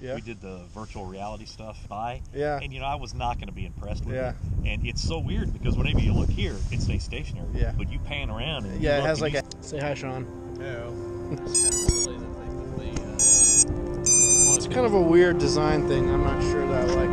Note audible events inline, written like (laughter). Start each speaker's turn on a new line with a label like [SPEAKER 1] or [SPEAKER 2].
[SPEAKER 1] Yeah.
[SPEAKER 2] We did the virtual reality stuff by.
[SPEAKER 1] Yeah.
[SPEAKER 2] And you know, I was not going to be impressed with
[SPEAKER 1] Yeah.
[SPEAKER 2] it. And it's so weird because whenever you look here, it stays stationary.
[SPEAKER 1] Yeah.
[SPEAKER 2] But you pan around and
[SPEAKER 1] Yeah, it has like a. Say hi, Sean.
[SPEAKER 3] Hello. (laughs)
[SPEAKER 1] It's kind of a weird design thing. I'm not sure that I like